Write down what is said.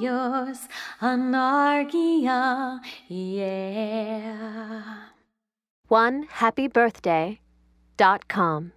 yours, Anargia, yeah. One happy birthday dot com.